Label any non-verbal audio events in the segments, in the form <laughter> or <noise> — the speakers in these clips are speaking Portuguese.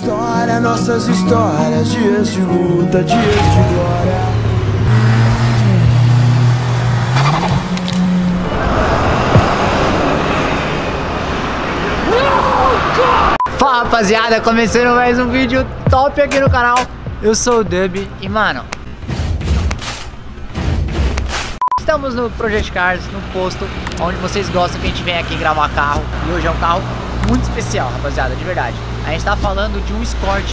história, nossas histórias, dias de luta, dias de glória. Fala rapaziada, começando mais um vídeo top aqui no canal. Eu sou o Dub e mano Estamos no Project Cars, no posto Onde vocês gostam que a gente vem aqui gravar carro. E hoje é um carro muito especial rapaziada, de verdade A gente tá falando de um Escort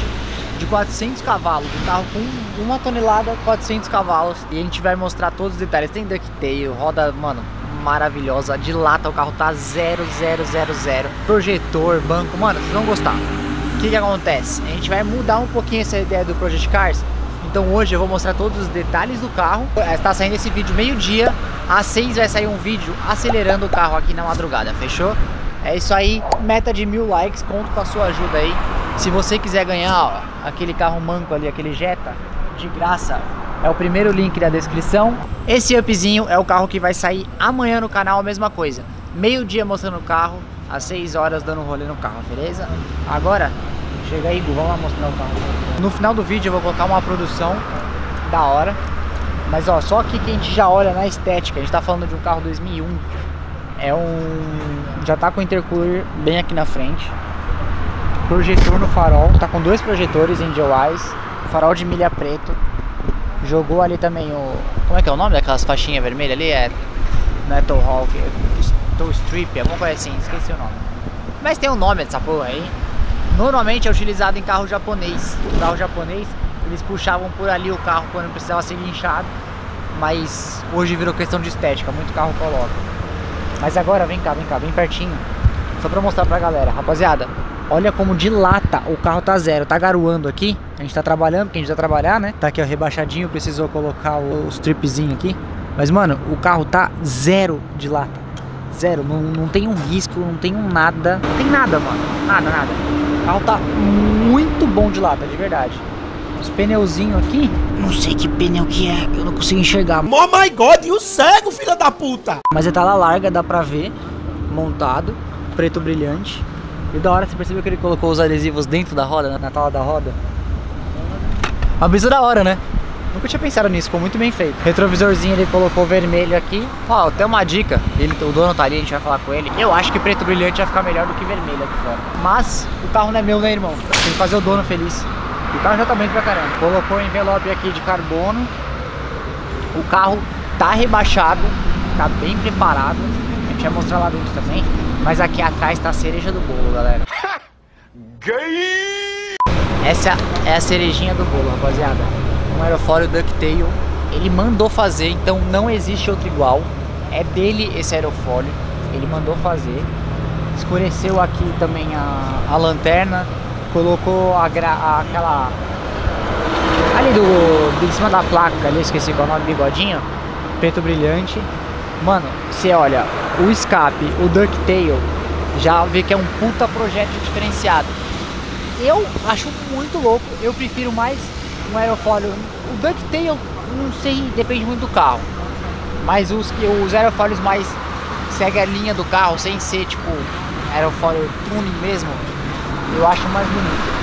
de 400 cavalos Um carro com uma tonelada, 400 cavalos E a gente vai mostrar todos os detalhes Tem ducktail, roda, mano, maravilhosa. De lata o carro tá 0000. Projetor, banco, mano, vocês vão gostar. O que que acontece? A gente vai mudar um pouquinho essa ideia do Project Cars. Então hoje eu vou mostrar todos os detalhes do carro. Está saindo esse vídeo meio-dia. Às 6 vai sair um vídeo acelerando o carro aqui na madrugada, fechou? É isso aí, meta de mil likes, conto com a sua ajuda aí. Se você quiser ganhar ó, aquele carro manco ali, aquele Jetta, de graça, é o primeiro link da descrição. Esse upzinho é o carro que vai sair amanhã no canal, a mesma coisa. Meio dia mostrando o carro, às 6 horas dando um rolê no carro, beleza? Agora, chega aí, vamos lá mostrar o carro. No final do vídeo eu vou colocar uma produção da hora. Mas ó, só aqui que a gente já olha na estética, a gente tá falando de um carro 2001. É um... já tá com intercooler bem aqui na frente. Projetor no farol, tá com dois projetores em Eyes. Farol de milha preto Jogou ali também o. Como é que é o nome daquelas faixinhas vermelhas ali? É. Metal Hawk, Toe Strip, alguma coisa assim, esqueci o nome. Mas tem um nome dessa porra aí. Normalmente é utilizado em carro japonês. O carro japonês, eles puxavam por ali o carro quando precisava ser linchado. Mas hoje virou questão de estética, muito carro coloca. Mas agora, vem cá, vem cá, bem pertinho. Só pra mostrar pra galera. Rapaziada, Olha como dilata, o carro tá zero, tá garoando aqui. A gente tá trabalhando, porque a gente vai trabalhar, né? Tá aqui, ó, rebaixadinho, precisou colocar o stripzinho aqui. Mas, mano, o carro tá zero de lata. Zero, não, não tem um risco, não tem um nada. Não tem nada, mano. Nada, nada. O carro tá muito bom de lata, de verdade. Os pneuzinhos aqui, não sei que pneu que é, eu não consigo enxergar. Oh my god, e o cego, filha da puta! Mas ele tá lá larga, dá pra ver, montado, preto brilhante. E da hora, você percebeu que ele colocou os adesivos dentro da roda, na tala da roda? Uma brisa da hora, né? Nunca tinha pensado nisso, ficou muito bem feito. Retrovisorzinho ele colocou vermelho aqui. Ó, tem uma dica, ele, o dono tá ali, a gente vai falar com ele. Eu acho que preto brilhante vai ficar melhor do que vermelho aqui fora. Mas o carro não é meu, né, irmão? Tem que fazer o dono feliz. O carro já tá bem pra caramba. Colocou o envelope aqui de carbono. O carro tá rebaixado, tá bem preparado. A gente vai mostrar lá dentro também. Mas aqui atrás tá a cereja do bolo, galera. Essa é a cerejinha do bolo, rapaziada. Um aerofólio ducktail. Ele mandou fazer, então não existe outro igual. É dele esse aerofólio. Ele mandou fazer. Escureceu aqui também a, a lanterna. Colocou a gra, aquela... Ali do, de cima da placa ali, esqueci qual é o nome, bigodinho. Preto brilhante. Mano, você olha, o escape, o ducktail, já vê que é um puta projeto diferenciado. Eu acho muito louco, eu prefiro mais um aerofólio. O ducktail, não sei, depende muito do carro. Mas os, os aerofólios mais segue a linha do carro, sem ser tipo aerofólio tuning mesmo, eu acho mais bonito.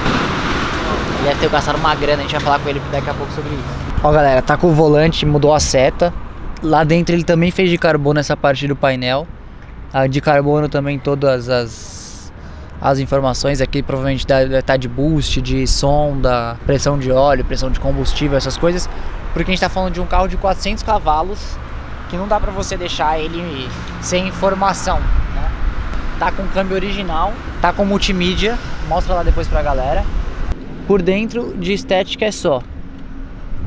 Ele deve ter gastado uma grana, a gente vai falar com ele daqui a pouco sobre isso. Ó galera, tá com o volante, mudou a seta. Lá dentro ele também fez de carbono essa parte do painel. Ah, de carbono também todas as, as informações aqui, provavelmente deve estar de boost, de sonda, pressão de óleo, pressão de combustível, essas coisas. Porque a gente está falando de um carro de 400 cavalos que não dá para você deixar ele sem informação, né? Tá com câmbio original, tá com multimídia, mostra lá depois pra galera. Por dentro de estética é só.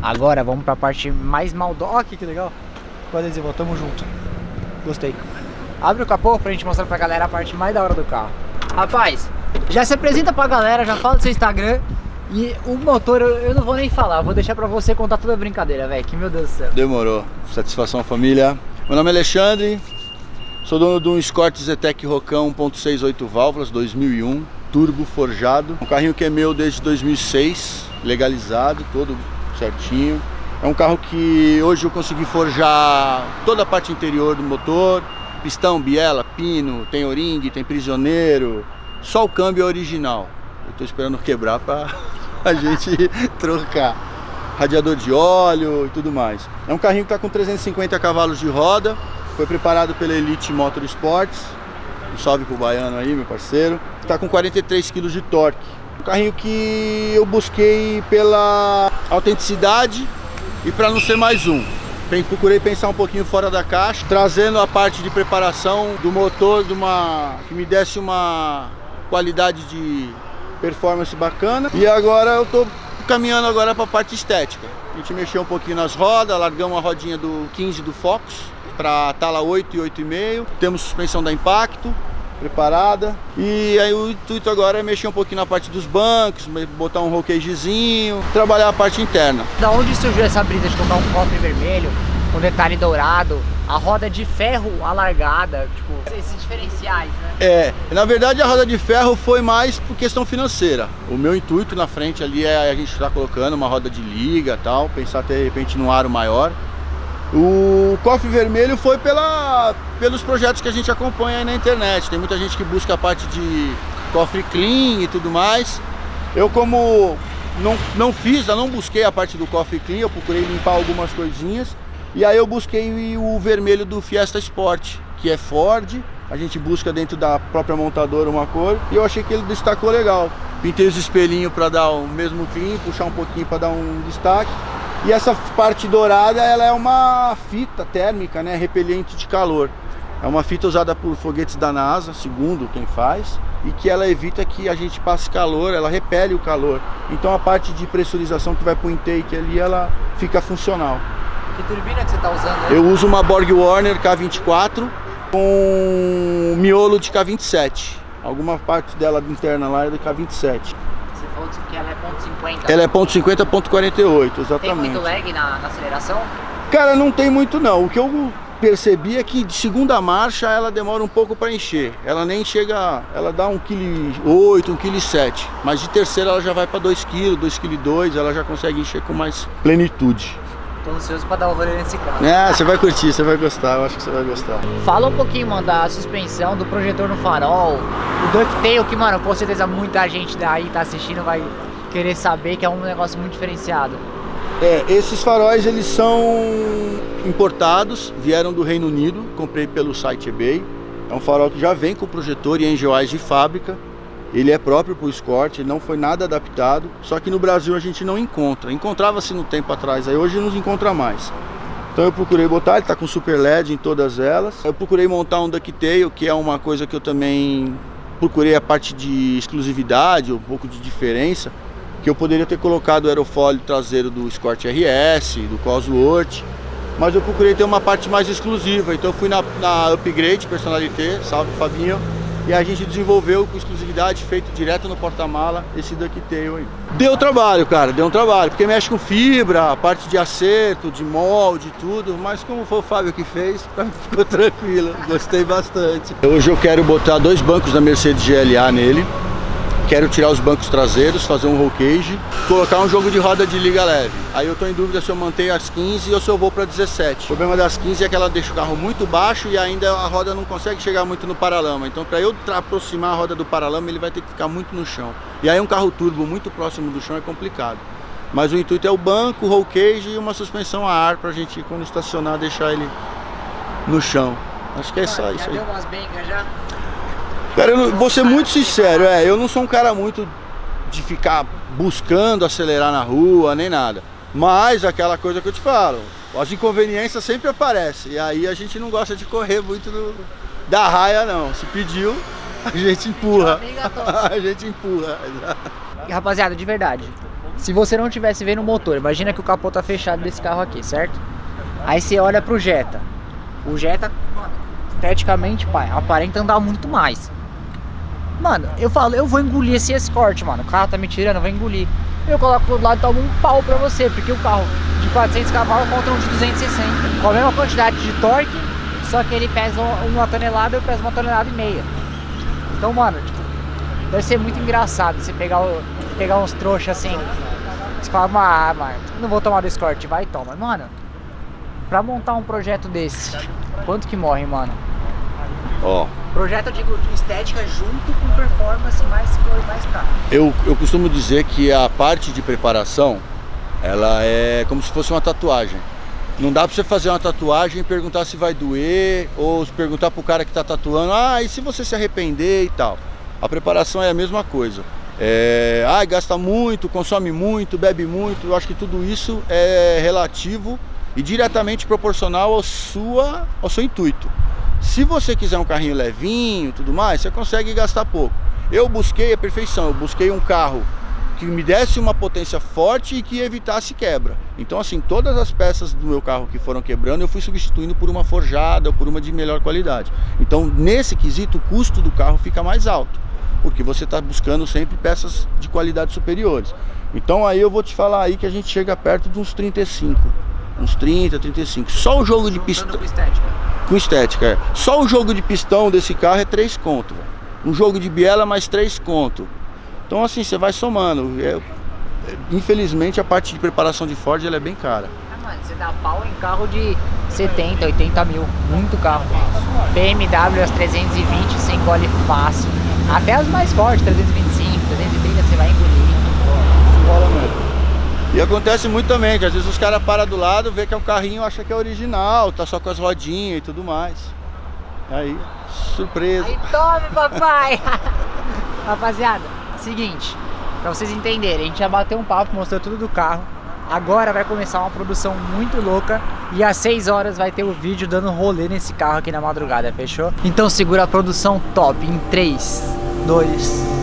Agora vamos para a parte mais maldosa. Olha que legal com adesivo, tamo junto. Gostei. Abre o capô pra gente mostrar pra galera a parte mais da hora do carro. Rapaz, já se apresenta pra galera, já fala do seu Instagram. E o motor eu, eu não vou nem falar, vou deixar pra você contar toda a brincadeira, velho. Que meu Deus do céu. Demorou. Satisfação família. Meu nome é Alexandre, sou dono de um Escort Zetec Rocão 1.68 válvulas 2001, turbo forjado. Um carrinho que é meu desde 2006, legalizado, todo certinho. É um carro que hoje eu consegui forjar toda a parte interior do motor, pistão, biela, pino, tem o-ring, tem prisioneiro, só o câmbio é original. Eu tô esperando quebrar pra <laughs> a gente <laughs> trocar. Radiador de óleo e tudo mais. É um carrinho que está com 350 cavalos de roda, foi preparado pela Elite Motorsports. Um salve pro Baiano aí, meu parceiro. Está com 43 kg de torque. Um carrinho que eu busquei pela autenticidade e para não ser mais um. Procurei pensar um pouquinho fora da caixa, trazendo a parte de preparação do motor de uma que me desse uma qualidade de performance bacana. E agora eu tô caminhando agora para a parte estética. A gente mexeu um pouquinho nas rodas, largamos a rodinha do 15 do Focus para tala 8 e 8,5. Temos suspensão da Impacto preparada. E aí o intuito agora é mexer um pouquinho na parte dos bancos, botar um roquejezinho, trabalhar a parte interna. Da onde surgiu essa brisa de colocar um cofre vermelho, um detalhe dourado, a roda de ferro alargada, tipo, esses diferenciais, né? É, na verdade a roda de ferro foi mais por questão financeira. O meu intuito na frente ali é a gente estar tá colocando uma roda de liga tal, pensar de repente num aro maior. O cofre vermelho foi pela, pelos projetos que a gente acompanha aí na internet. Tem muita gente que busca a parte de cofre clean e tudo mais. Eu como não, não fiz, eu não busquei a parte do cofre clean, eu procurei limpar algumas coisinhas. E aí eu busquei o vermelho do Fiesta Sport, que é Ford. A gente busca dentro da própria montadora uma cor. E eu achei que ele destacou legal. Pintei os espelhinhos para dar o mesmo clean, puxar um pouquinho para dar um destaque. E essa parte dourada, ela é uma fita térmica, né, repelente de calor. É uma fita usada por foguetes da NASA, segundo quem faz, e que ela evita que a gente passe calor, ela repele o calor. Então a parte de pressurização que vai para o intake ali, ela fica funcional. Que turbina que você está usando aí? Eu uso uma Borg Warner K24 com miolo de K27. Alguma parte dela interna lá é de K27 que ela é ponto .50. Ela é ponto .50, ponto .48, exatamente. Tem muito lag na, na aceleração? Cara, não tem muito não. O que eu percebi é que de segunda marcha ela demora um pouco para encher. Ela nem chega, ela dá 1,8 kg, 1,7 kg, mas de terceira ela já vai para 2 kg, 2,2 kg, ela já consegue encher com mais plenitude. Tô ansioso pra dar um rolê nesse carro. É, você vai curtir, você vai gostar, eu acho que você vai gostar. Fala um pouquinho, mano, da suspensão, do projetor no farol, o ducktail, que, mano, com certeza muita gente daí tá assistindo vai querer saber que é um negócio muito diferenciado. É, esses faróis, eles são importados, vieram do Reino Unido, comprei pelo site eBay. É um farol que já vem com projetor e enjoais de fábrica. Ele é próprio para o Escort, não foi nada adaptado, só que no Brasil a gente não encontra. Encontrava-se no tempo atrás, aí hoje não encontra mais. Então eu procurei botar, ele está com super LED em todas elas. Eu procurei montar um ducktail, que é uma coisa que eu também procurei a parte de exclusividade, um pouco de diferença, que eu poderia ter colocado o aerofólio traseiro do Escort RS, do Cosworth, mas eu procurei ter uma parte mais exclusiva, então eu fui na, na Upgrade Personalité, salve Fabinho, e a gente desenvolveu com exclusividade, feito direto no porta-mala, esse ducktail aí. Deu trabalho, cara, deu um trabalho, porque mexe com fibra, a parte de acerto, de molde, tudo, mas como foi o Fábio que fez, <laughs> ficou tranquilo, gostei bastante. Hoje eu quero botar dois bancos da Mercedes GLA nele, Quero tirar os bancos traseiros, fazer um roll cage, colocar um jogo de roda de liga leve. Aí eu estou em dúvida se eu mantenho as 15 ou se eu vou para 17. O problema das 15 é que ela deixa o carro muito baixo e ainda a roda não consegue chegar muito no paralama. Então para eu aproximar a roda do paralama ele vai ter que ficar muito no chão. E aí um carro turbo muito próximo do chão é complicado. Mas o intuito é o banco, o roll cage e uma suspensão a ar para a gente quando estacionar deixar ele no chão. Acho que é só isso aí. Já deu umas bengas já? Cara, eu vou ser muito sincero, é, eu não sou um cara muito de ficar buscando acelerar na rua, nem nada. Mas aquela coisa que eu te falo, as inconveniências sempre aparecem. E aí a gente não gosta de correr muito do, da raia não. Se pediu, a gente empurra. <laughs> <laughs> a gente empurra. Rapaziada, de verdade. Se você não tivesse vendo o motor, imagina que o capô tá fechado desse carro aqui, certo? Aí você olha pro Jetta. O Jetta, esteticamente, pai, aparenta andar muito mais. Mano, eu falo, eu vou engolir esse Escort, mano. O carro tá me tirando, eu vou engolir. Eu coloco do lado e tomo um pau pra você, porque o carro de 400 cavalos contra um de 260. Com a mesma quantidade de torque, só que ele pesa uma tonelada e eu peso uma tonelada e meia. Então, mano, tipo, deve ser muito engraçado você pegar, o, pegar uns trouxas assim. Você fala, ah, mano, não vou tomar do Escort, vai e toma. Mano, pra montar um projeto desse, quanto que morre, mano? Ó, Projeto, eu digo, de estética junto com performance mais, mais caro. eu, eu costumo dizer que a parte de preparação, ela é como se fosse uma tatuagem. Não dá pra você fazer uma tatuagem e perguntar se vai doer, ou perguntar pro cara que tá tatuando, ah, e se você se arrepender e tal. A preparação é a mesma coisa. É, ah, gasta muito, consome muito, bebe muito. Eu acho que tudo isso é relativo e diretamente proporcional ao, sua, ao seu intuito. Se você quiser um carrinho levinho, tudo mais, você consegue gastar pouco. Eu busquei a perfeição, eu busquei um carro que me desse uma potência forte e que evitasse quebra. Então, assim, todas as peças do meu carro que foram quebrando, eu fui substituindo por uma forjada ou por uma de melhor qualidade. Então, nesse quesito, o custo do carro fica mais alto, porque você está buscando sempre peças de qualidade superiores. Então, aí eu vou te falar aí que a gente chega perto de uns 35, uns 30, 35. Só o jogo de pistão com estética. é. Só o jogo de pistão desse carro é 3 conto, velho. Um jogo de biela mais 3 conto. Então assim, você vai somando. É- infelizmente a parte de preparação de Ford ela é bem cara. Ah, você dá pau em carro de 70, 80 mil. Muito carro. BMW as 320 você engole fácil. Até as mais fortes, 325, 330 você vai engolir. E acontece muito também, que às vezes os caras param do lado, vê que é um carrinho, acha que é original, tá só com as rodinhas e tudo mais. Aí, surpresa. Aí tome, papai! <laughs> Rapaziada, seguinte, pra vocês entenderem, a gente já bateu um papo, mostrou tudo do carro. Agora vai começar uma produção muito louca e às 6 horas vai ter o vídeo dando rolê nesse carro aqui na madrugada, fechou? Então segura a produção top em 3, 2,